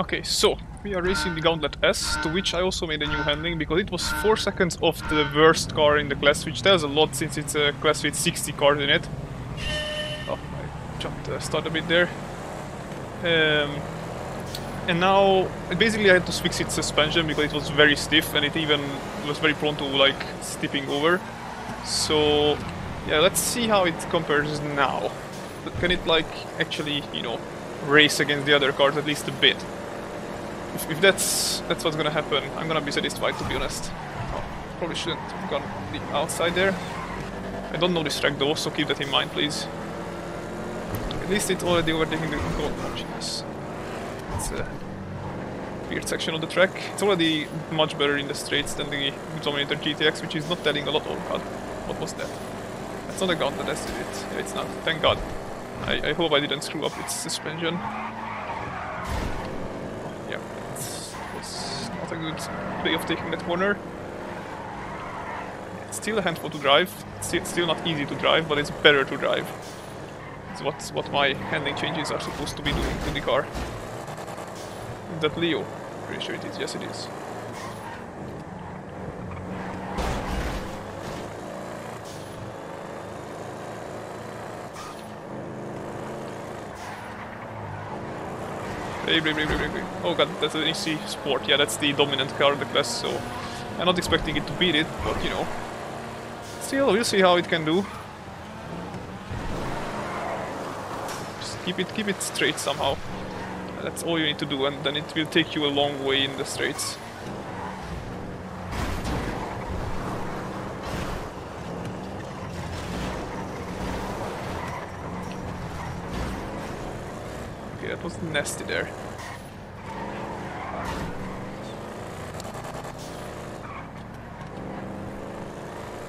Okay, so we are racing the Gauntlet S, to which I also made a new handling because it was 4 seconds off the worst car in the class, which tells a lot since it's a class with 60 cars in it. Oh, I jumped the start a bit there. Um, and now, basically I had to fix its suspension because it was very stiff and it even was very prone to like tipping over. So, yeah, let's see how it compares now. Can it like actually, you know, race against the other cars at least a bit? If, if that's that's what's gonna happen, I'm gonna be satisfied to be honest. Oh, probably shouldn't have gone the outside there. I don't know this track though, so keep that in mind please. At least it's already overtaking the. Oh, Jesus. It's a weird section of the track. It's already much better in the straights than the Dominator GTX, which is not telling a lot. Oh god, what was that? That's not a gun that has it. Yeah, it's not. Thank god. I, I hope I didn't screw up its suspension. Yeah, it was not a good way of taking that corner. It's still a handful to drive. It's still, not easy to drive, but it's better to drive. It's what, what my handling changes are supposed to be doing to the car. That Leo? Pretty sure it is. Yes, it is. Oh god, that's an EC Sport. Yeah, that's the dominant car in the class, so I'm not expecting it to beat it, but you know. Still, we'll see how it can do. Just keep it, keep it straight somehow. That's all you need to do, and then it will take you a long way in the straights. Okay, that was nasty there.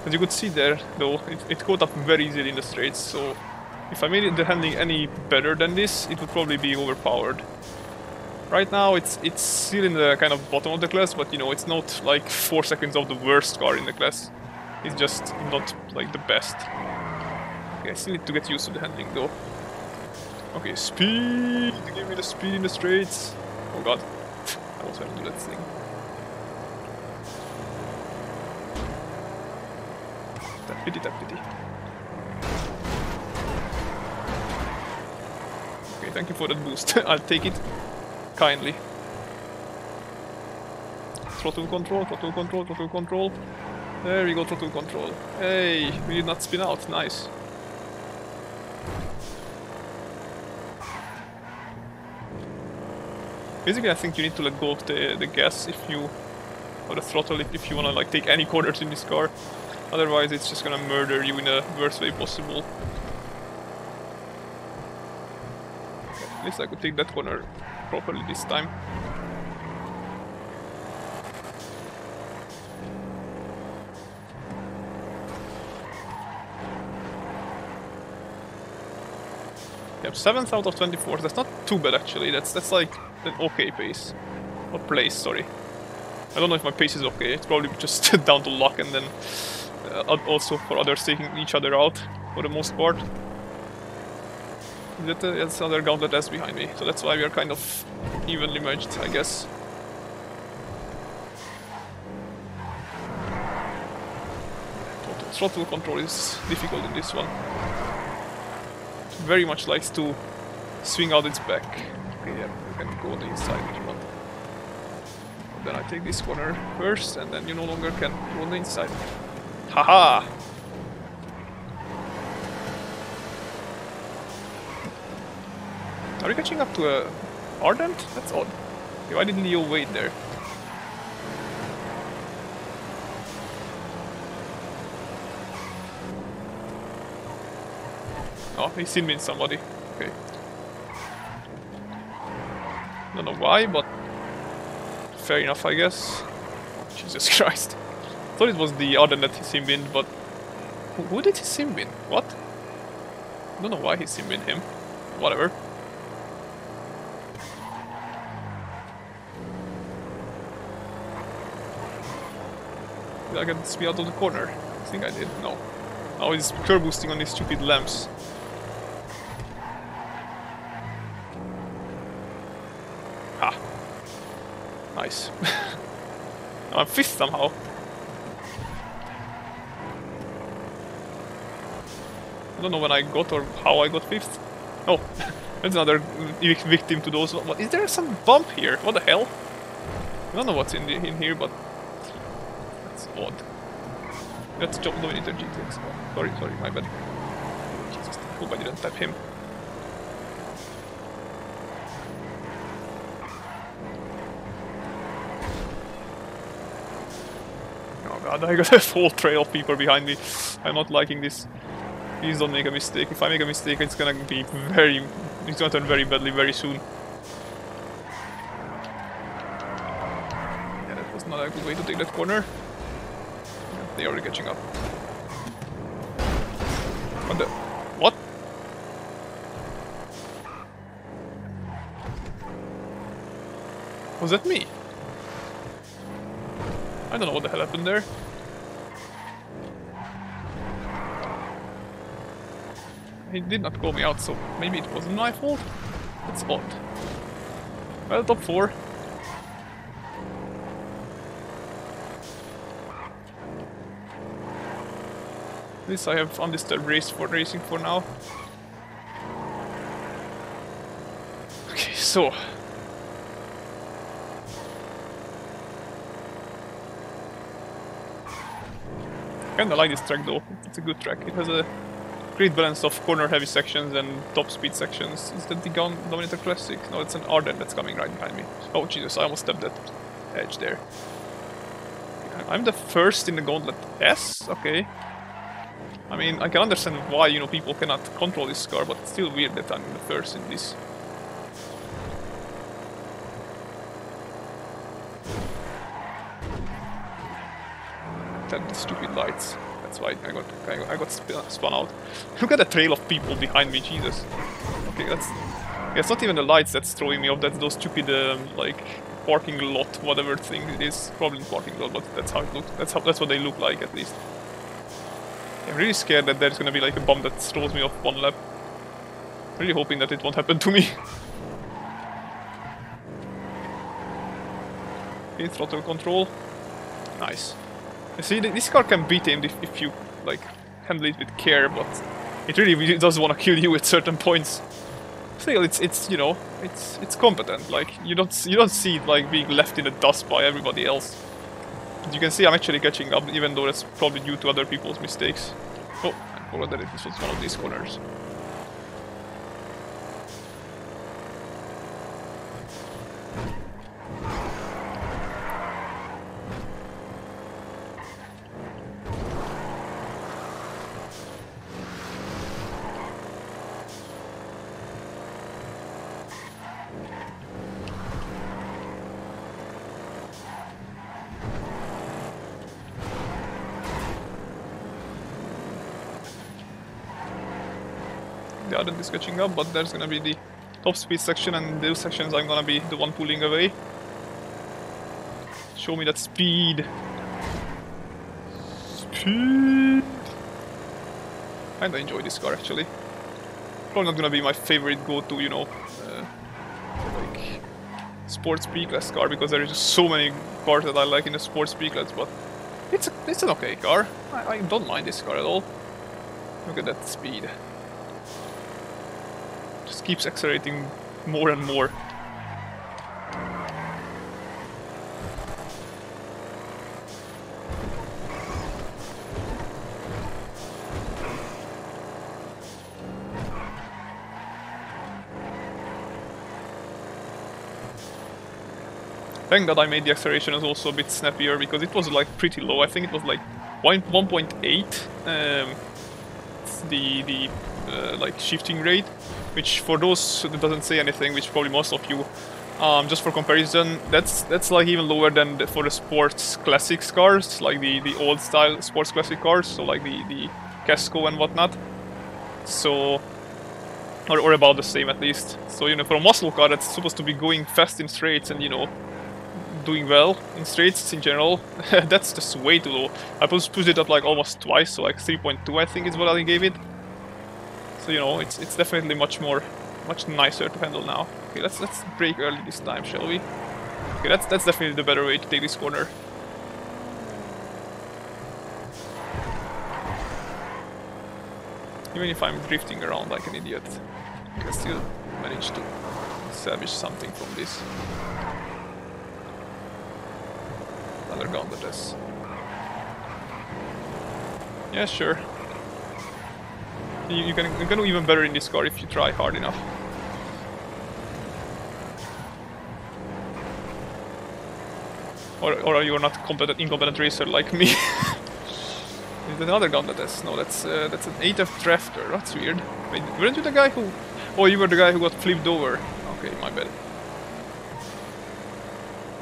As you could see there, though, it, it caught up very easily in the straights, so if I made the handling any better than this, it would probably be overpowered. Right now, it's it's still in the kind of bottom of the class, but you know, it's not like 4 seconds of the worst car in the class. It's just not like the best. Okay, I still need to get used to the handling though. Okay, speed! Give me the speed in the straights! Oh god, I was trying to do that thing. Tap pity, tap pity. Okay, thank you for that boost. I'll take it kindly. Throttle control, throttle control, throttle control. There we go, throttle control. Hey, we did not spin out, nice. Basically, I think you need to let go of the, the gas if you... or the throttle if, if you wanna like take any corners in this car. Otherwise, it's just gonna murder you in the worst way possible. At least I could take that corner properly this time. Yep, 7th out of 24. That's not too bad actually. That's that's like an okay pace. Or place, sorry. I don't know if my pace is okay. It's probably just down to luck and then uh, also for others taking each other out for the most part. That, uh, that's another gauntlet S behind me, so that's why we are kind of evenly merged, I guess. Total throttle control is difficult in this one. Very much likes to swing out its back. Okay, yeah, you can go on the inside if you want. But then I take this corner first, and then you no longer can go on the inside. Haha! Are we catching up to a Ardent? That's odd. Okay, why didn't Leo wait there? Oh, he's seen me in somebody. Okay. Don't know why, but fair enough, I guess. Jesus Christ. thought it was the other that he in, but who, did he sim in? What? Don't know why he sim in him. Whatever. Did I get me out of the corner? I think I did. No. Now he's curb boosting on these stupid lamps. Nice. I'm fifth somehow. I don't know when I got or how I got fifth. Oh, that's another victim to those. Is there some bump here? What the hell? I don't know what's in the, in here, but that's odd. Let's jump Dominator GTX. Oh, sorry, sorry, my bad. Jesus, hope I didn't tap him. God, I got a full trail of people behind me. I'm not liking this. Please don't make a mistake. If I make a mistake, it's gonna be very... It's gonna turn very badly very soon. Yeah, that was not a good way to take that corner. Yeah, they are catching up. What the... What? Was that me? I don't know what the hell happened there. He did not call me out, so maybe it wasn't my fault? That's odd. Well, top 4. This I have undisturbed race for racing for now. Okay, so I kinda like this track though, it's a good track. It has a great balance of corner heavy sections and top speed sections. Is that the Gun Dominator Classic? No, it's an Ardent that's coming right behind me. Oh Jesus, I almost stepped that edge there. I'm the first in the Gauntlet S? Okay. I mean, I can understand why, you know, people cannot control this car, but it's still weird that I'm the first in this. Stupid lights. That's why I got I got, spun out. Look at the trail of people behind me, Jesus. Okay, that's it's not even the lights that's throwing me off. That's those stupid um, like parking lot, whatever thing it is. Probably parking lot, but that's how it looks. That's how that's what they look like at least. I'm really scared that there's gonna be like a bomb that throws me off one lap. Really hoping that it won't happen to me. okay, throttle control. Nice. See, this car can beat him if, if you, like, handle it with care, but it really does want to kill you at certain points. Still, it's, it's, you know, it's it's competent, like, you don't, you don't see it, like, being left in the dust by everybody else. You can see I'm actually catching up, even though that's probably due to other people's mistakes. Oh, I forgot that this was one of these corners. The is catching up, but there's gonna be the top speed section and those sections I'm gonna be the one pulling away. Show me that speed. Speed! Kinda enjoy this car actually. Probably not gonna be my favorite go-to, you know, uh, like sports B-class car because there is just so many cars that I like in the sports B-class, but it's a, it's an okay car. I, I don't mind this car at all. Look at that speed just keeps accelerating more and more. Thank god I made the acceleration is also a bit snappier because it was like pretty low. I think it was like 1.8 um, the the uh, like shifting rate which for those that doesn't say anything, which probably most of you, um, just for comparison, that's that's like even lower than the, for the sports classics cars, like the the old style sports classic cars, so like the the Casco and whatnot. So, or, or about the same at least. So you know, for a muscle car that's supposed to be going fast in straights and you know doing well in straights in general, that's just way too low. I pushed it up like almost twice, so like 3.2 I think is what I gave it. So you know, it's it's definitely much more, much nicer to handle now. Okay, let's let's brake early this time, shall we? Okay, that's that's definitely the better way to take this corner. Even if I'm drifting around like an idiot, I can still manage to salvage something from this. Another gauntlet Yeah, sure. You, you, can, you do even better in this car if you try hard enough. Or, or you're not competent, incompetent racer like me. Is another gun that? No, that's uh, that's an 8F Drafter. That's weird. Wait, weren't you the guy who... Oh, you were the guy who got flipped over. Okay, my bad.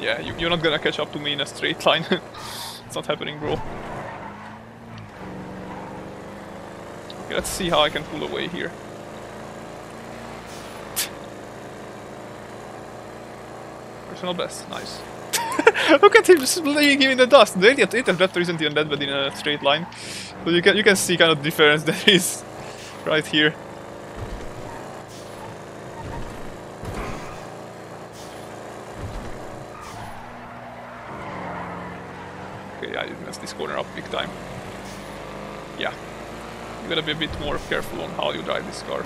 Yeah, you, you're not gonna catch up to me in a straight line. it's not happening, bro. Okay, let's see how I can pull away here. Personal best, nice. Look at him just leaving him in the dust. The 8F Drafter isn't even that bad in a straight line. So you can you can see kind of difference that is right here. Okay, I messed corner up big time. Yeah. You gotta be a bit more careful on how you drive this car.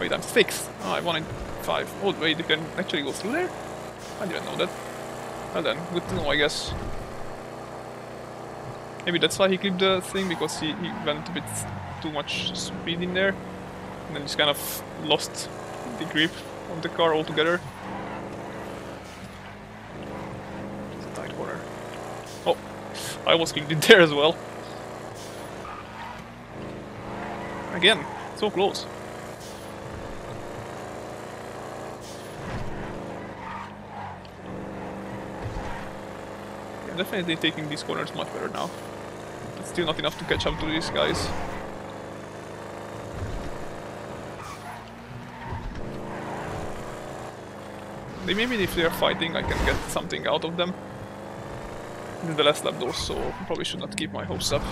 Wait, I'm six. Oh, I wanted five. Oh, wait, you can actually go through there? I didn't know that. Well then, good to know, I guess. Maybe that's why he clipped the thing, because he, he went a bit too much speed in there. And then just kind of lost the grip on the car altogether. It's a tight corner. Oh, I was clipped in there as well. Again, so close. definitely taking these corners much better now. But still not enough to catch up to these guys. Maybe if they are fighting I can get something out of them. In the last lap though, so probably should not keep my hopes up.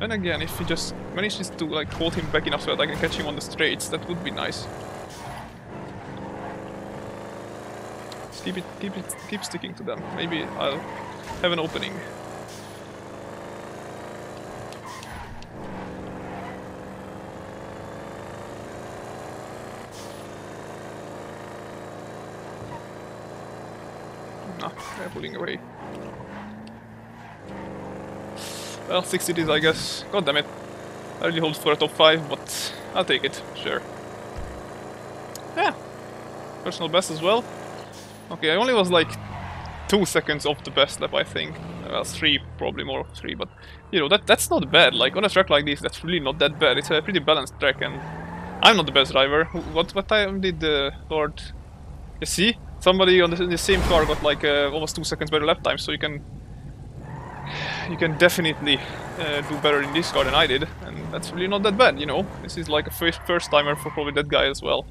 And again, if he just manages to like hold him back enough so that I can catch him on the straights, that would be nice. keep it, keep it, keep sticking to them. Maybe I'll have an opening. Nah, they're pulling away. Well, 60 it is, I guess. God damn it. I really hold for a top 5, but I'll take it, sure. Yeah. Personal best as well. Okay, I only was like two seconds off the best lap, I think. Well, three, probably more, three, but you know, that that's not bad. Like, on a track like this, that's really not that bad. It's a pretty balanced track, and I'm not the best driver. What what time did the Lord... You see? Somebody on the, the same car got like uh, almost two seconds better lap time, so you can... You can definitely uh, do better in this car than I did, and that's really not that bad, you know? This is like a first, first timer for probably that guy as well.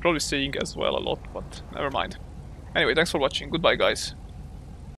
Probably seeing as well a lot, but never mind. Anyway, thanks for watching. Goodbye, guys.